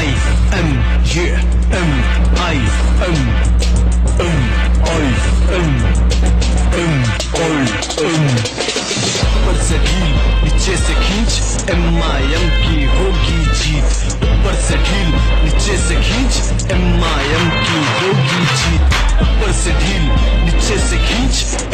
I am, yeah, am, I am, am, I am, am, I am. ऊपर से ढील नीचे से खींच एम आई एम की होगी जीत ऊपर से ढील नीचे से खींच एम आई एम की होगी जीत ऊपर से ढील नीचे से खींच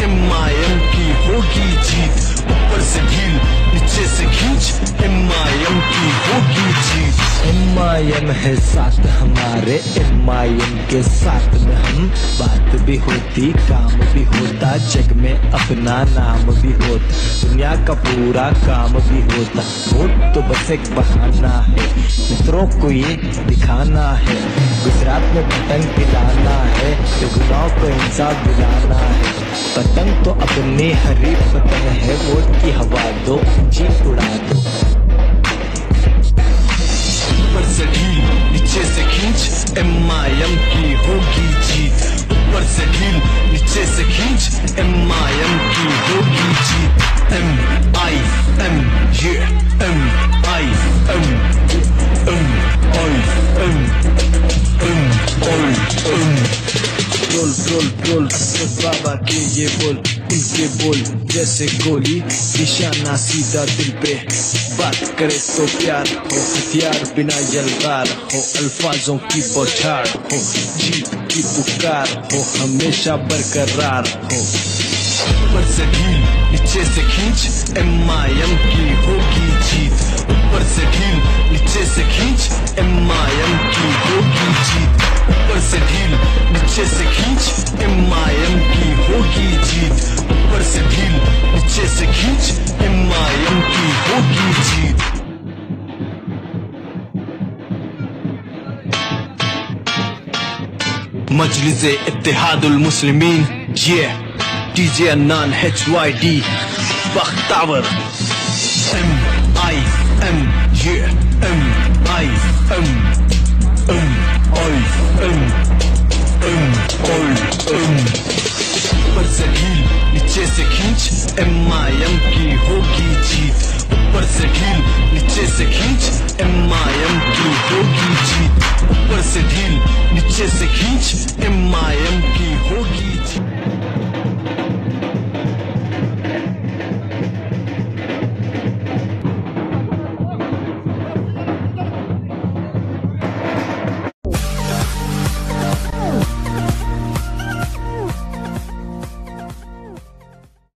एम है साथ हमारे एम आई एम के साथ में हम बात भी होती, काम भी होता, जग में अपना नाम भी होता, दुनिया का पूरा काम भी होता। वोट तो बस एक बहाना है, मित्रों को ये दिखाना है। गुजरात में पतंग पिलाना है गुनाह को इंसाफ दिलाना है। पतंग तो अपनी हरी पतंग है, वोट की हवा दो जी उड़ा दो। एम आई एम की होगी जीत। ऊपर से ढील नीचे से खींच। एम रोल रोल बाबा के ये बोल इनके बोल जैसे गोली, निशाना सीधा दिल पे। बात करे तो प्यार हो, हथियार बिना यलगार हो, अल्फाजों की बौछार हो, जीत की पुकार हो, हमेशा बरकरार हो। ऊपर से ढील नीचे से खींच एम आई एम की होगी जीत। ऊपर से ढील नीचे से खींच एम आई एम की होगी जीत। ऊपर से ढील नीचे से खींच एम की होगी जीत। ऊपर से ढील नीचे से खींच एम आई एम की होगी जीत। मजलिस इत्तेहादुल मुस्लिमीन, ये डीजे Annan H Y D Bakhtawar M I M ये एम ऊपर से ढील नीचे से खींच एम आई एम की होगी जीत। ऊपर से ढील नीचे से खींच एम आई एम की होगी जीत। ऊपर से ढील नीचे से खींच एम आई एम की होगी